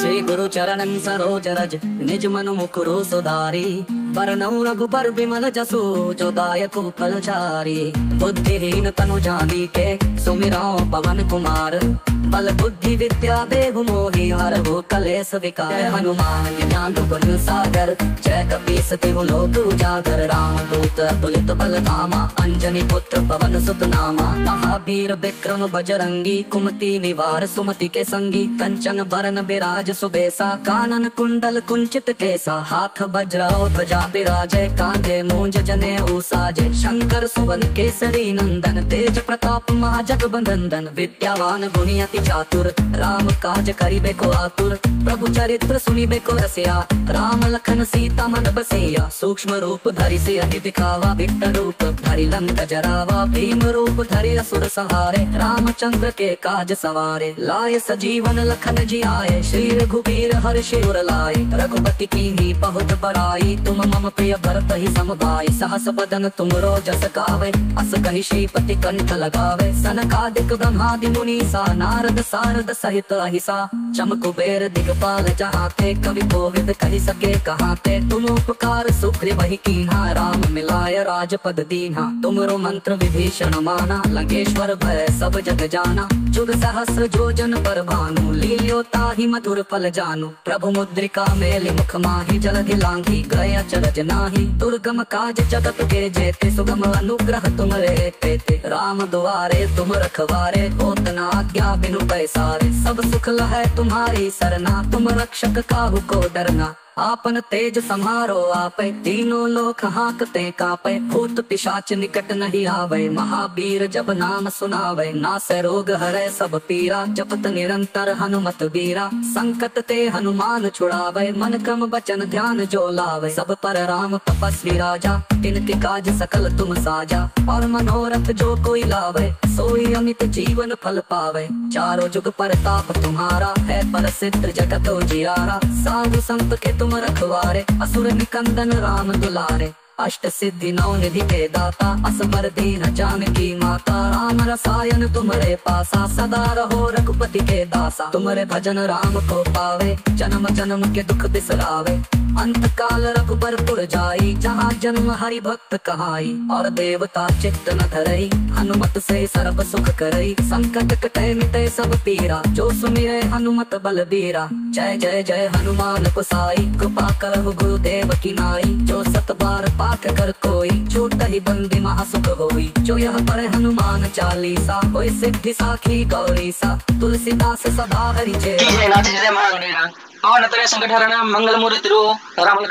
श्री गुरु चरण सरोज रज निज मन मुकुरु सुधारी। बरनऊ रघुबर बिमल जसु, जो दायक फलचारी बुद्धिहीन तनु जानी के सुमिरा पवन कुमार। बल बुद्धि विद्या देहु मोहि हरहु कलेस विकार हनुमान ज्ञान गुण सागर जय कपीस तिहु लोक उजागर राम दूत तुलित बल धामा अंजनी पुत्र पवन सुत नामा महावीर विक्रम बजरंगी कुमति निवार सुमति के संगी कंचन बरन बिराज सुबेसा कानन कुंडल कुंचित केसा हाथ और ध्वजा विराजय कांधे मूंज जने साजे शंकर सुवन केसरी नंदन तेज प्रताप महाजगबंदन विद्यावान गुणी अति चातुर। राम काज करिबे को आतुर। प्रभु चरित्र सुनिबे को रसिया। राम लखन सीता मन बसैया। सूक्ष्म रूप धरि से अति दिखावा विकट रूप। धरि लंक जरावा, भीम रूप धरि असुर सहारे। रामचंद्र के काज सवारे। लाय सजीवन लखन जी आए श्री रघुबीर हर शिवर लाए। रघुपति की बहुत बड़ाई तुम मम प्रिय भरत ही समभाई सहस बदन तुम जस गावे। अस कही श्रीपति कंठ लगावे। सनकादिक ब्रह्मादि मुनि सा नारद सारद सहित अहिसा चम कुबेर दिगपाल जहाँ थे कवि कोविद कही सके कहा थे तुम उपकार सुग्री वही कीन्हा राम मिलाय राजपद दीन्हा तुमरो मंत्र विभीषण माना लंकेश्वर भय सब जग जाना जुग सहस्र जोजन पर भानु लील्यो ताहि मधुर फल जानू। प्रभु मुद्रिका मेलि मुख माहि जलधि लांघी गय अचरज नाही। दुर्गम काज जगत के जेते, सुगम अनुग्रह तुम रे तेते राम दुआरे तुम रखवारे होत न आज्ञा बिनु पैसारे। सब सुख लह तुम्हारी सरना, तुम रक्षक काहू को डरना। आपन तेज संहारो आपे। तीनों लोक हाकते कापे। भूत पिशाच निकट नहीं आवे। महावीर जब नाम सुनावे। नासे रोग हरे, सब पीरा। जपत निरंतर हनुमत बीरा संकट ते हनुमान छुड़ावे। मन क्रम बचन ध्यान जो लावे। सब पर राम तपस्वी राजा। तिनके काज सकल तुम साजा। और मनोरथ जो कोई लावे। सोई अमित जीवन फल पावे चारो जुग परताप तुम्हारा है पर सिद्ध जगत जियारा साधु संत के तुम रखवारे असुर निकंदन राम दुलारे अष्ट सिद्धि नौ निधि के दाता असबर दीन जानकी माता। राम रसायन तुम्हारे पासा, सदा रहो रघुपति के दासा। तुम्हारे भजन राम को पावे, जन्म जन्म के दुख बिसरावे। अंत काल रघुबर पुर जाई, जहाँ जन्म हरि भक्त कहाई। और देवता चित्त न धरई, हनुमत से सर्व सुख करई। संकट कटे मिटे सब पीरा, जो सुमिरे हनुमत बल बीरा जय जय जय हनुमान कुसाई, कृपा करहु गुरुदेव की नाई। कर कोई छूट ही बंदी महासुख होई। जो यह पर हनुमान चालीसा कोई सिद्धि साखी गौरी सा तुलसीदास सदा हरि जय। जय नाथ जय महागणेश पवन तनय संकटहरण मंगल मूर्ति राम